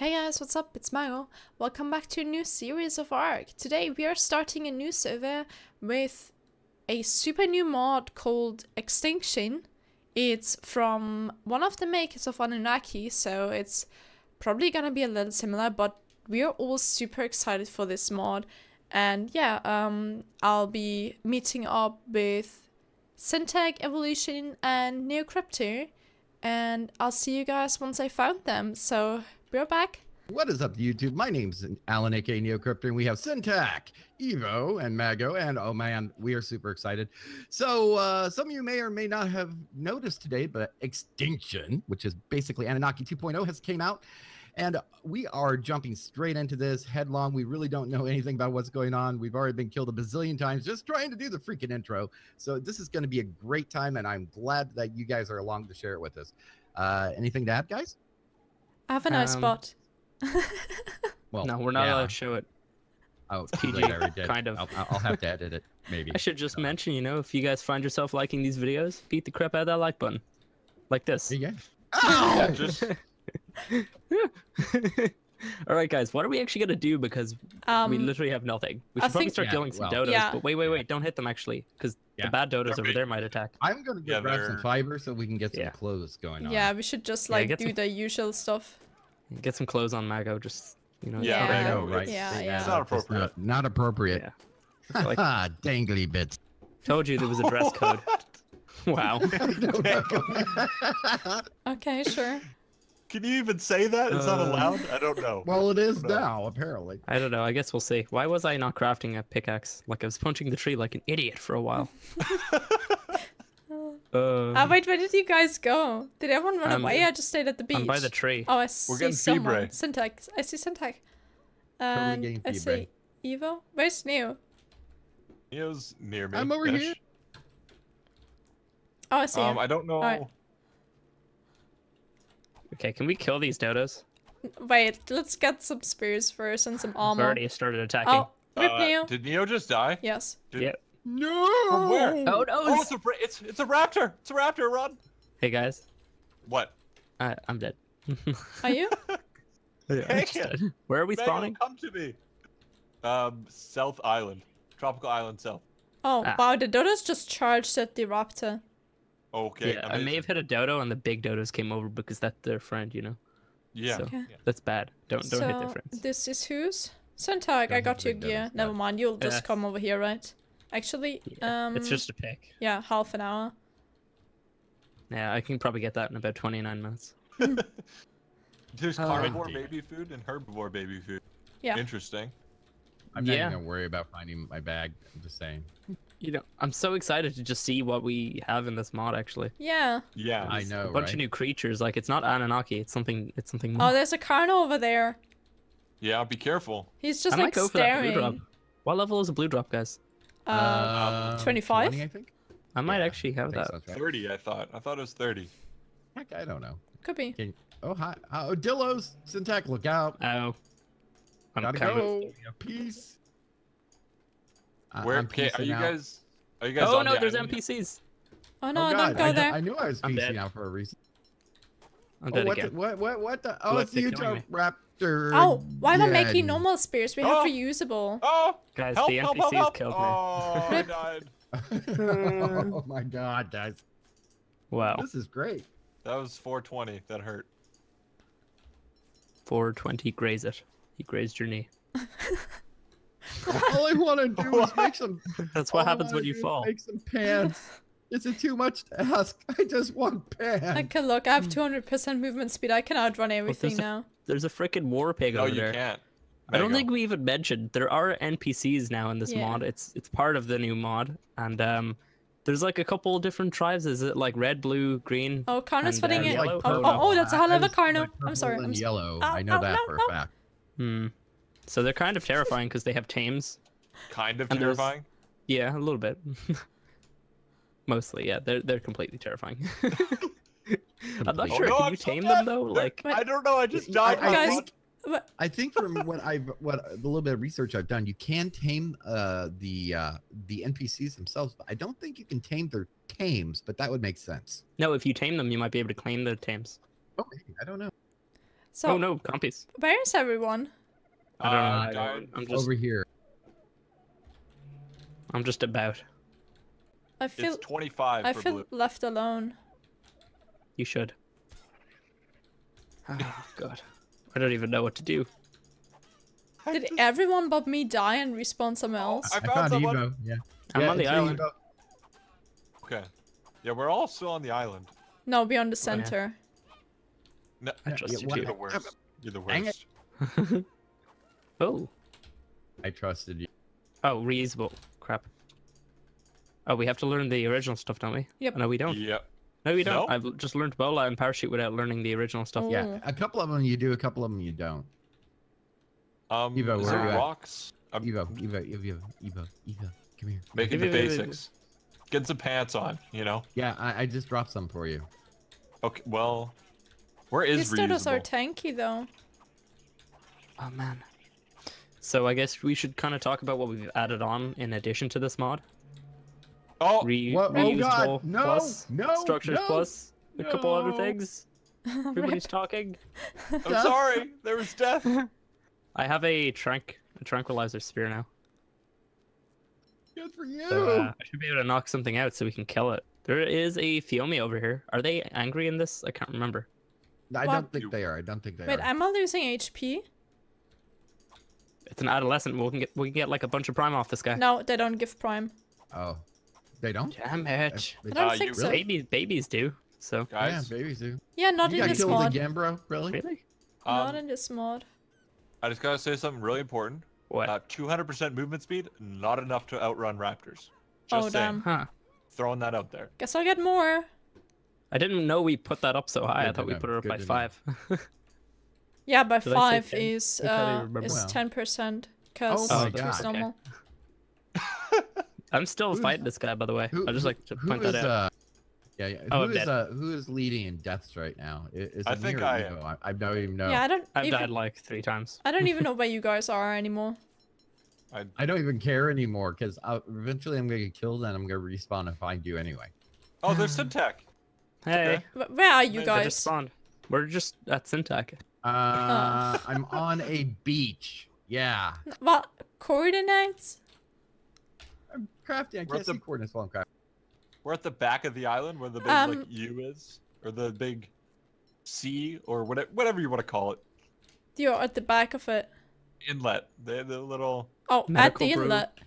Hey guys, what's up? It's Mago. Welcome back to a new series of ARK. Today we are starting a new server with a super new mod called Extinction. It's from one of the makers of Annunaki, so it's probably gonna be a little similar, but we are all super excited for this mod. And yeah, um, I'll be meeting up with Syntac, Evolution, and Neocrypter, and I'll see you guys once I found them. So we're back. What is up, YouTube? My name's Alan, aka Neocrypter, and we have Syntac, Evo, and Mago, and oh man, we are super excited. So, uh, some of you may or may not have noticed today, but Extinction, which is basically Annunaki 2.0, has came out, and we are jumping straight into this headlong. We really don't know anything about what's going on. We've already been killed a bazillion times just trying to do the freaking intro. So, this is going to be a great time, and I'm glad that you guys are along to share it with us. Uh, anything to add, guys? I have a nice Um, spot. Well, no, we're not yeah. allowed to show it. Oh, PG, later, I did. kind of. I'll, I'll have to edit it, maybe. I should just mention, you know, if you guys find yourself liking these videos, beat the crap out of that like button. Like this. There you go. Yeah, Ow! just All right, guys, what are we actually gonna do? Because Um, we literally have nothing. We I should probably think- start Yeah, killing some well- dodos. Yeah. But wait, wait, wait! Don't hit them actually, because Yeah. the bad dodos They're over big. there might attack. I'm gonna go Yeah, grab some they're- fiber so we can get some Yeah. clothes going on. yeah, we should just like get do some- the usual stuff. Get some clothes on Mago. Just you know. Yeah, not Yeah. bad. Right? Yeah, it's not just appropriate. Not, not appropriate. Yeah. Like- Ha dangly bits. Told you there was a dress code. wow. Okay, sure. Can you even say that? It's not Uh, allowed. I don't know. well, it is now, apparently. I don't know. I guess we'll see. Why was I not crafting a pickaxe? Like I was punching the tree like an idiot for a while. uh, Ah, wait, where did you guys go? Did everyone run Um, away? I just stayed at the beach. I'm by the tree. Oh, I see getting someone. febre. Syntac. I see Syntac. getting And I see Evo. Where's Neo? Neo's near me. I'm over ish. here. Oh, I see Um, him. I don't know. Alright. Okay, can we kill these dodos? Wait, let's get some spears first and some I've armor. already started attacking. Oh, rip Uh, Neo. did Neo just die? Yes. Did- Yeah. No. From where? Oh no! Oh, it's a it's it's a raptor. It's a raptor. Run. Hey guys, What? I, I'm dead. Are you? Yeah, I'm just dead. Where are we Megan, spawning? come to me. Um, South Island, tropical island South. Oh, Ah. wow, the dodos just charged at the raptor. Okay. yeah, I may have hit a dodo and the big dodos came over because that's their friend, you know. Yeah. so- Okay. yeah. That's bad. Don't don't so, hit their friends. this is whose? Syntac, Don't I got your gear. dodos, Never mind, you'll just Yeah. come over here, right? Actually, Yeah, um, it's just a pick. yeah, half an hour. Yeah, I can probably get that in about 29 minutes. There's Oh. carnivore Twenty. baby food and herbivore baby food. Yeah. Interesting. I'm not Yeah. even gonna worry about finding my bag. I'm just saying. You know, I'm so excited to just see what we have in this mod. Actually, Yeah. Yeah. I know, a bunch right? of new creatures. Like it's not Annunaki. It's something. It's something. Oh, there's a Carno over there. Yeah. Be careful. He's just I might like go for that blue drop. staring. What level is a blue drop, guys? Uh, 25? 20, I think. I might Yeah, actually have that. so, right. Thirty. I thought. I thought it was thirty. Heck, I don't know. could be. Can, oh hi. Oh, Dillos. Syntac, look out. Oh, I'm Gotta kind go. of. Peace. I- Where? I'm Okay. Are you out. guys? Are you guys? Oh on no, the there's island? NPCs. Oh, oh no, oh, don't go I, kn- there. I knew I was I'm peacing dead. out for a reason. I'm Oh, dead what, the, what, what, what the? Oh, Look, it's the Utah Raptor. Oh, why am I making normal spears? We have Oh. reusable. Oh! Guys, Help! the help! NPCs Help! help. killed me. Oh, I died. oh my God, guys, Wow. this is great. That was 420. That hurt. 420 graze it. He grazed your knee. All I want to do is make some. That's what happens when you fall. Make some pants. Is it too much to ask? I just want pants. I can look, I have 200% movement speed. I can outrun everything there's a- now. There's a freaking war pig No, over you there. can't. I don't Mago. think we even mentioned there are NPCs now in this Yeah. mod. It's it's part of the new mod, and um, there's like a couple different tribes. Is it like red, blue, green? Oh, Carno's And, uh, it. Oh, Oh, oh, that's a I- hell of a just feel Carno. I'm sorry. I'm yellow. Ow, I know ow, that no, for no. a fact. Hmm. So they're kind of terrifying because they have tames. Kind of And terrifying. Yeah, a little bit. Mostly, yeah. They're they're completely terrifying. I'm not Oh, sure. no, Can I'm you so tame dead. them though? Like, I don't know. I just I- died. I Guys, think- I think from what I've what the little bit of research I've done, you can tame uh, the uh, the NPCs themselves, but I don't think you can tame their tames. But that would make sense. no, if you tame them, you might be able to claim the tames. Oh, maybe I don't know. So oh no, compies. where is everyone? I don't know. Uh, I guy- don't- I'm just Over here. I'm just about. I feel It's 25 I for feel blue. left alone. You should. Oh god. I don't even know what to do. Did everyone but me die and respawn somewhere Oh, else? I found someone. Evo. Yeah. I'm Yeah, on the island. Evo. Okay. Yeah, we're all still on the island. No, be on the Oh, yeah. center. No, I Yeah, trust yeah, you what- you're the worst. You're the worst. oh. I trusted you. Oh, reusable. Crap. Oh, we have to learn the original stuff, don't we? Yep. No, we don't. Yep. No, we don't. No? I've just learned bola and parachute without learning the original stuff. Oh. Yeah, a couple of them you do, a couple of them you don't. Um, Evo, where there you rocks? I'm Evo, Evo, Evo, Evo, Evo. Come here. making Evo, the Evo, Evo. basics. Getting some pants on, you know? Yeah, I, I just dropped some for you. Okay, well, where is Pistols are tanky though. Oh man. So I guess we should kind of talk about what we've added on in addition to this mod. Oh, Re- What? Oh, reusable God, no, plus, no, structures no, plus, a couple other things. Everybody's talking. I'm sorry. There was death. I have a trank, a tranquilizer spear now. Good for you. So uh, I should be able to knock something out so we can kill it. There is a Fiomi over here. Are they angry in this? I can't remember. I What? don't think they are. I don't think they are. Wait, are. am I losing HP? It's an adolescent. We can get we can get like a bunch of prime off this guy. No, they don't give prime. Oh, they don't. Damn it. They- I don't Uh, think you so. Babies, babies do. So yeah, Guys, babies do. Yeah, not you in got this killed mod. again, bro? Really? really, Not um, in this mod. I just gotta say something really important. what? Uh, 200% movement speed, not enough to outrun raptors. Just Oh, saying. damn. huh? Throwing that out there. Guess I'll get more. I didn't know we put that up so high. I Good to thought we know, put it up good by five. Yeah, by Did five is I can't even uh is ten percent. Cause Oh my it. Okay. normal. I'm still Who's- fighting this guy, by the way. Who, I just like to point is, that out. Uh, yeah, yeah. Oh, who I'm is uh, who is leading in deaths right now? I- Is, I think I Evo? I, I don't even know. Yeah, I don't I've even died like three times. I don't even know where you guys are anymore. I, I don't even care anymore because eventually I'm gonna get killed and I'm gonna respawn and find you anyway. oh, there's Syntac. Hey, Okay. Wh- Where are you I I guys? just spawned. We're just at Syntac. Uh, I'm on a beach. Yeah, What coordinates? I'm crafting. I We're can't at the- see coordinates while I'm crafting. We're at the back of the island where the big Um, like U is, or the big sea, or whatever, whatever you want to call it. You're at the back of it. Inlet. The the little. Oh, at Medical the brew. inlet.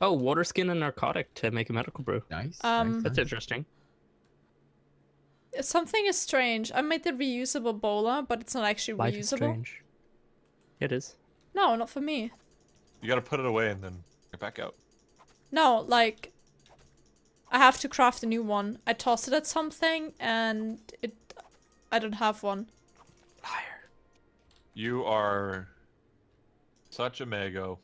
Oh, water skin and narcotic to make a medical brew. Nice. Um, nice, That's nice. interesting. Something is strange. I made the reusable bola, but it's not actually Life is reusable. strange. It is. No, not for me. You gotta put it away and then get back out. No, like I have to craft a new one. I toss it at something and it I don't have one. Liar. You are such a mago.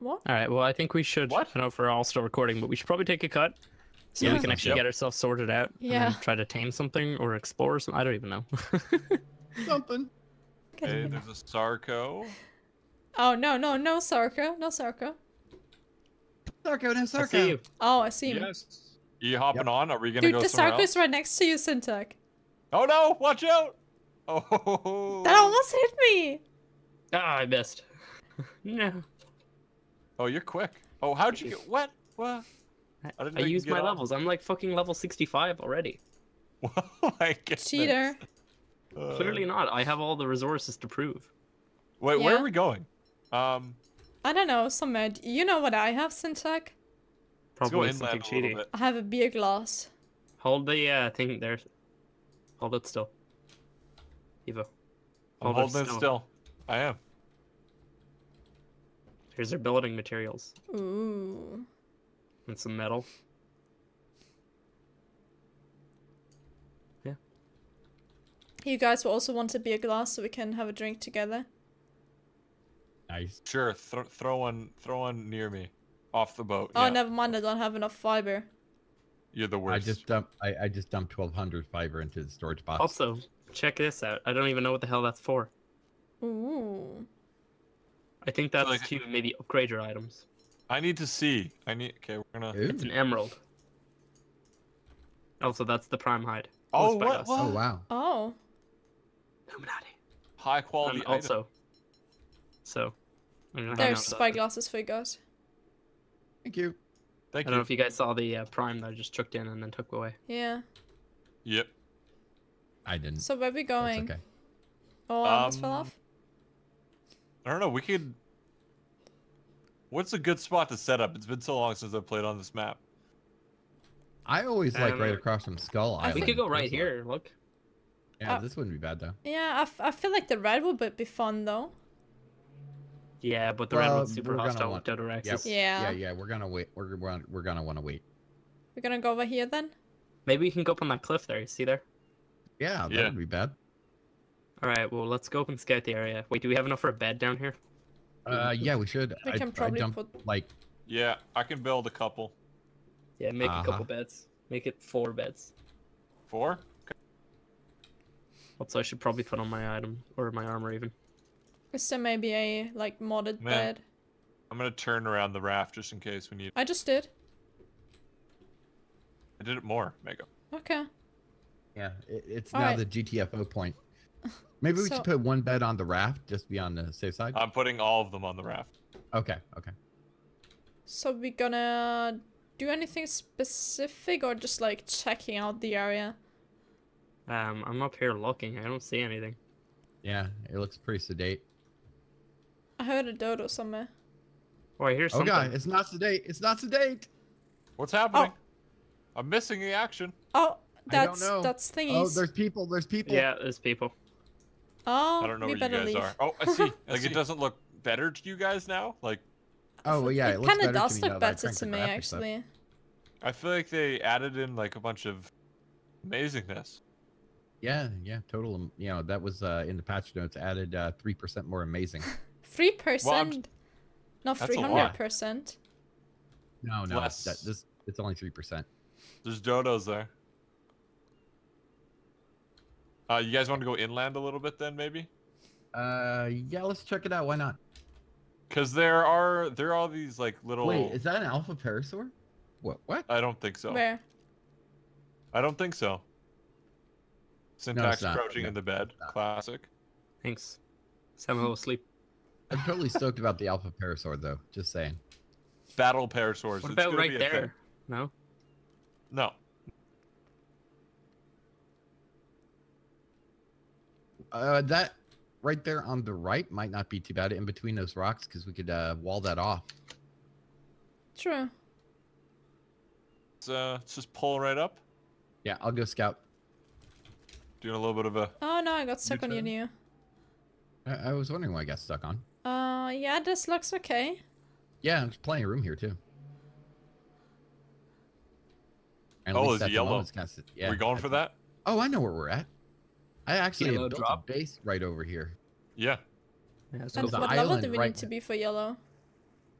What? All right. Well, I think we should. What? I don't know if we're all still recording, but we should probably take a cut so Yeah. we can actually Yep. get ourselves sorted out. Yeah. And try to tame something or explore some. I don't even know. Something. Okay, there's a Sarco. Oh no, no, no Sarka. No Sarka. Sarko, no I Sarko. see you. Oh, I see him. Yes. You hopping Yep. on? Are we gonna Dude, go the somewhere Sarka else? is right next to you, Syntac. Oh no! Watch out! Oh. That almost hit me! Ah, I missed. no. Oh, you're quick. Oh, how'd you get? What? What? I, didn't I know used my off. levels. I'm like fucking level 65 already. Oh my goodness. Cheater. Uh, Clearly not. I have all the resources to prove. Wait, where are we going? Um, I don't know, somewhere. You know what I have, Syntac? Probably inland something a little cheaty. bit. I have a beer glass. Hold the uh, thing there. Hold it still. Evo. I'm Hold it holding it still. still. I am. Here's our building materials Ooh. And some metal. Yeah. You guys will also want to be a glass so we can have a drink together. Nice. Sure. Th- throw one. Throw one near me, off the boat. Oh, yeah. never mind, I don't have enough fiber. You're the worst. I just dumped. I, I just dumped 1,200 fiber into the storage box. Also, check this out. I don't even know what the hell that's for. Ooh. I think that's like- to maybe upgrade your items. I need to see. I need. Okay, we're gonna. Ooh. It's an emerald. Also, that's the prime hide. Oh, what? us. what? Oh wow. Oh. Illuminati. high quality Um, item. also, so I'm gonna hang There's out with spy glasses for you guys. Thank you. Thank you. I don't know if you guys saw the uh, prime that I just chucked in and then took away. Yeah. Yep. I didn't. So where we That's going? okay. Oh, almost fell Um, off. I don't know. We could. What's a good spot to set up? It's been so long since I've played on this map. I always like Um, right across from Skull Island. we could go right personally. here. Look. Yeah, Uh, this wouldn't be bad though. Yeah, I, f- I feel like the red would be- be fun though. Yeah, but the Well, red one's super hostile want- with Dodo Yep. Yeah. Yeah, yeah, we're gonna wait. We're we're, we're gonna want to wait. We're gonna go over here then. Maybe we can go up on that cliff there. You see there? Yeah, that Yeah. would be bad. All right. Well, let's go up and scout the area. Wait, do we have enough for a bed down here? Uh, yeah, we should. We I, can I probably dumped, put. like Yeah, I can build a couple. Yeah, make a couple Uh-huh. beds. Make it four beds. Four? Also, I should probably put on my item or my armor even. Is there maybe a like modded Man. bed? I'm gonna turn around the raft just in case we need. I just did. I did it more, Mega. Okay. yeah, it, it's All now right. the GTFO point. Maybe we So- should put one bed on the raft just be on the safe side. I'm putting all of them on the raft. okay, okay. So we gonna do anything specific or just like checking out the area? Um, I'm up here looking. I don't see anything. Yeah, it looks pretty sedate. I heard a dodo somewhere. Oh, I hear Oh something. god, it's not sedate. It's not sedate. What's happening? I'm missing the action. Oh, that's that's know. that's Oh, there's people. There's people. Yeah, there's people. Oh, I don't know we where you guys leave. are. Oh, I see. Like it doesn't look better to you guys now. Like Oh well, yeah. It, it looks kind of better does to me look now that I better to me graphics up. actually. I feel like they added in like a bunch of amazingness. Yeah, yeah, total. You know, that was uh, in the patch notes. Added uh, three percent more amazing. Three Well, percent, not That's a three lot. hundred percent. No, no, that, this it's only three percent. There's dodos there. Uh, you guys want to go inland a little bit then, maybe? Uh, yeah, let's check it out. Why not? Because there are there are all these like little. Wait, is that an alpha parasaur? What? What? I don't think so. Where? I don't think so. Syntac's not. crouching No, in the bed. Classic. Thanks. Sound a little asleep. I'm totally stoked about the alpha parasaur, though. Just saying. Battle parasaurs. What about gonna right be there? No. No. Uh, that right there on the right might not be too bad in between those rocks because we could uh, wall that off. True. It's, uh, it's just pull right up. Yeah, I'll go scout. Doing a little bit of a. Oh no, I got stuck on your turn. new. I, I was wondering why I got stuck on. Uh, yeah, this looks okay. Yeah, there's plenty of room here too. And Oh, least it's the yellow. moment it's kinda s- yeah, we going at for that? Oh, I know where we're at. I actually Yellow have built drop? a base right over here. Yeah. Yeah, let's And what level do we right- need to be for yellow?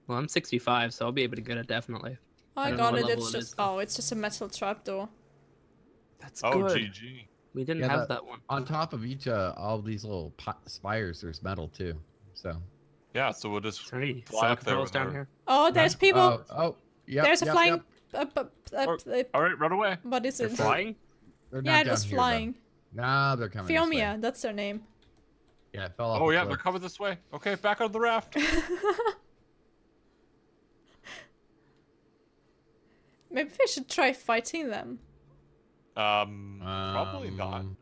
Well, I'm 65, so I'll be able to get it definitely. Oh, I I got it. It's it just is, oh, it's just a metal trapdoor. That's Oh, good. GG. We didn't Yeah, have that- that one. On top of each, uh, all these little po- spires, there's metal too. So. Yeah, so we'll just. Is there Fly cell up there down here? Oh, there's people. Oh, oh yeah. there's a flying. Uh, uh, uh, uh, All right, run away. what is it? They're it? flying? They're Yeah, not it down was here, though. Flying. Nah, they're coming. this. Phiomia, that's their name. Yeah, it fell off. Oh the yeah, cliff. they're coming this way. Okay, back on the raft. Maybe we should try fighting them. Um, probably not. Um,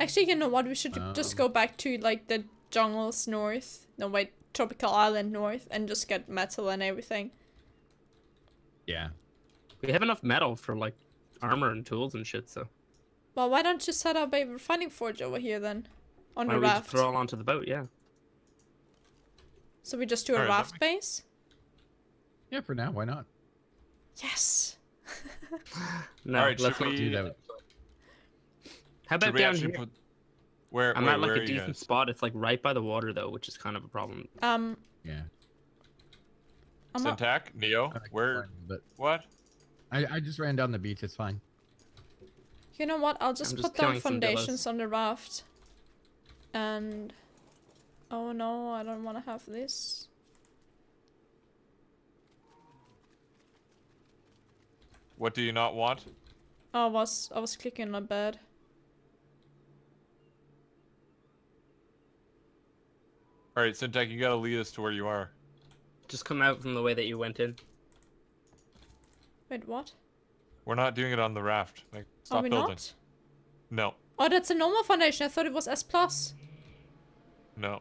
Actually, you know what? We should just Um. go back to like the jungles north. No, wait, tropical island north, and just get metal and everything. Yeah. We have enough metal for like armor and tools and shit, so Well, why don't you set up a refining forge over here then, on why the don't we just raft? throw all onto the boat? Yeah. So we just do a Alright, that raft base. Yeah, for now, why not? Yes. No, Alright, let's not we- do that. How about down here? put? Where? I'm wait, at like where a decent guys? spot. It's like right by the water though, which is kind of a problem. Um, Yeah. I'm not, Syntac, Neo, where? flying, But What? I, I just ran down the beach. It's fine. You know what? I'll just, just put down killing some dillos. foundations on the raft. And oh no, I don't want to have this. What do you not want? Oh, I was I was clicking on a bed. All right, Syntac, you gotta lead us to where you are. Just come out from the way that you went in. Wait, what? We're not doing it on the raft. Like, stop Are we building. not? No, Oh, that's a normal foundation. I thought it was S plus. no.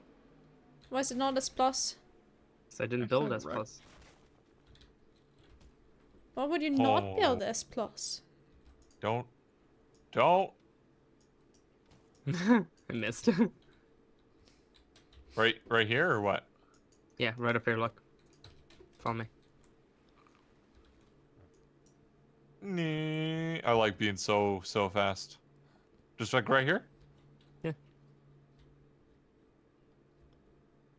Why is it not S plus? So I didn't build S right. plus. Why would you not oh. build Oh. S plus? Don't. Don't. I missed. Right, right here or what? yeah, right up here. Look. Follow me. Nee. I like being so so fast. Just like right here. Yeah.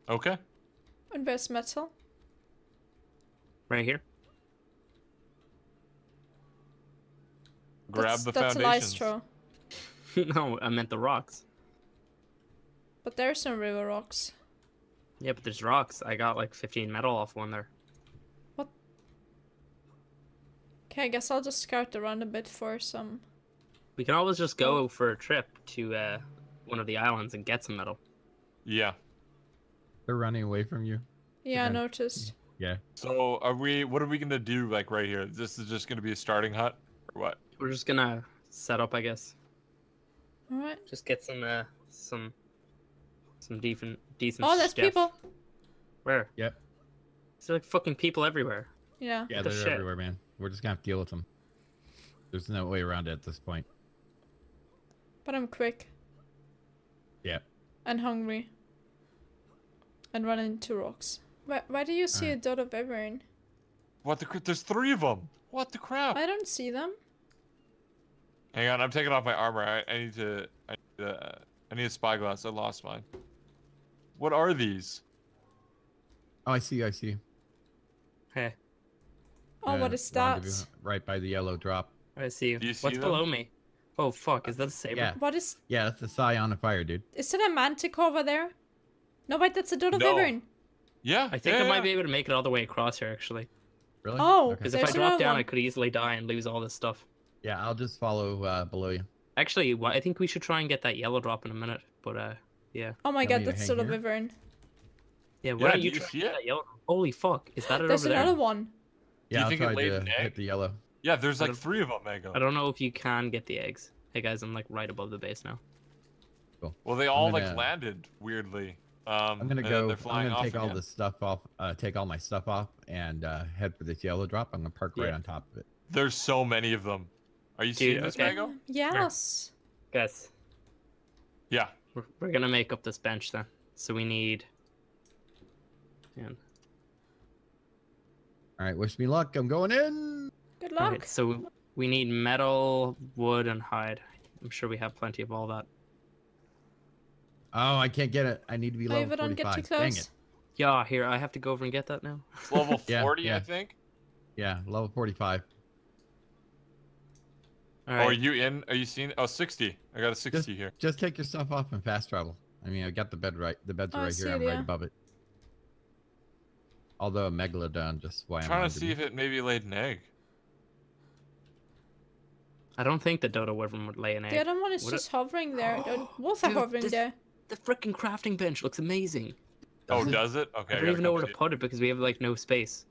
Okay. And where's metal? Right here. Grab that's, the that's a lie foundations. no, I meant the rocks. But there's some river rocks. Yeah, but there's rocks. I got like 15 metal off one there. Okay, I guess I'll just scout around a bit for some. We can always just go for a trip to uh, one of the islands and get some metal. Yeah. They're running away from you. Yeah, I noticed. Yeah. So are we? What are we gonna do? Like right here? This is just gonna be a starting hut, or what? We're just gonna set up, I guess. Alright. Just get some uh, some some decent decent. Oh, there's stuff. people. Where? Yep. There's like fucking people everywhere. Yeah. Yeah, What the they're shit? everywhere, man. We're just gonna have to deal with them. There's no way around it at this point. But I'm quick. Yeah. And hungry. And run into rocks. Why, why do you see a dodo wyvern? What the? cr- There's three of them. What the crap? I don't see them. Hang on, I'm taking off my armor. I, I need to. I need, uh, I need a spyglass. I lost mine. What are these? Oh, I see. I see. Hey, Oh, Yeah, what is rendezvous that? Right by the yellow drop. I see you. Do you see What's them? below me? Oh fuck! Is that a saber? Yeah. What is... Yeah, that's the Scion of Fire, dude. Is it a manticore over there? No, wait, that's a dot of No. Everin. Yeah. I think yeah, I might yeah. be able to make it all the way across here, actually. Really? Oh, Okay. Because if I drop down, one. I could easily die and lose all this stuff. Yeah, I'll just follow uh, below you. Actually, I think we should try and get that yellow drop in a minute. But uh, yeah, Oh my Want god, that's hang dot of here? Yeah. Why Yeah, don't you you try see it? that yellow? Holy fuck! Is that it There's over another there? One. Do Yeah, you I'll think it try laid to an hit the yellow. Yeah, there's like three of them, Mago. I don't know if you can get the eggs. Hey guys, I'm like right above the base now. Cool. Well, they all gonna- like landed weirdly. Um, I'm gonna go. They're I'm flying gonna off take all again. this stuff off. Uh, take all my stuff off and uh, head for this yellow drop. I'm gonna park right on top of it. There's so many of them. Are you seeing this, okay. Mago? Yes. Guys, Yeah. we're, we're gonna make up this bench then. So we need. And, All right, wish me luck. I'm going in. Good luck. right, so we need metal, wood, and hide. I'm sure we have plenty of all that. Oh, I can't get it. I need to be Oh, level but don't get 45. too Dang close. it. Yeah, here I have to go over and get that now. It's level Yeah, 40, I think. Yeah, level 45. All Oh, are you in? Are you seeing? Oh, 60. I got a 60 here. Just take your stuff off and fast travel. I mean, I got the bed right. The beds Oh, are I right here. I'm right above it. Although a megalodon just why I'm I'm trying to see if it maybe laid an egg. I don't think the dodo wyvern would lay an egg. The other one is Would it- just hovering there. The wolves are hovering this- there. The freaking crafting bench looks amazing. Oh, Does it? does it? Okay. I I don't gotta even know where to put it because we have like no space.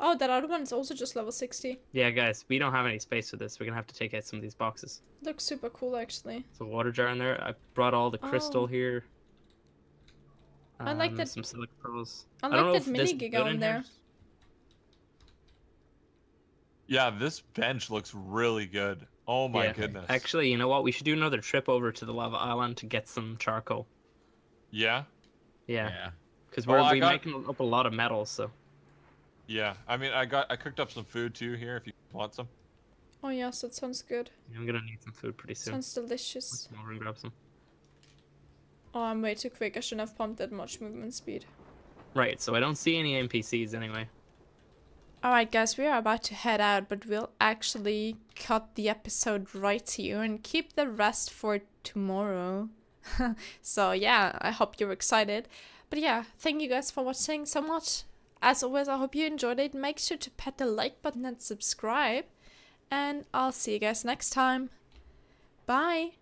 Oh, that other one is also just level 60. Yeah, guys, we don't have any space for this. We're gonna have to take out some of these boxes. Looks super cool, actually. There's a water jar in there. I brought all the crystal Oh. here. I like Um, that- Some silica pearls. I like if that this mini is gig good on in there. here. Yeah, this bench looks really good. Oh my Yeah. goodness. Actually, you know what? We should do another trip over to the lava island to get some charcoal. Yeah. Yeah, Yeah. because Well, we're I we got- making up a lot of metal. So Yeah. I mean, I got I cooked up some food too here. If you want some. Oh, yes, that sounds good. I'm gonna need some food pretty soon. Sounds delicious. Come over and grab some. Oh, I'm way too quick. I shouldn't have pumped that much movement speed. Right. So I don't see any NPCs anyway. Oh, Alright, guys, we are about to head out, but we'll actually cut the episode right here and keep the rest for tomorrow. so, yeah, I hope you're excited. But yeah, thank you guys for watching so much. As always, I hope you enjoyed it. Make sure to pat the like button and subscribe. And I'll see you guys next time. Bye.